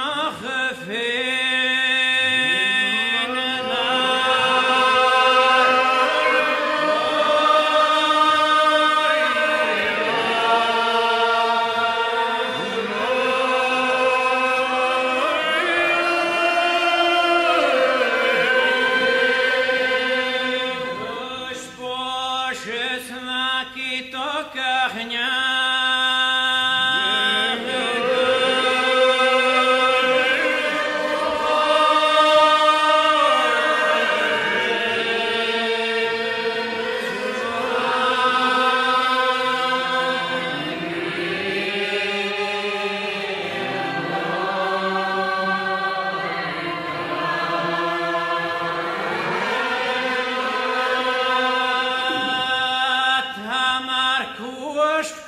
Ach, është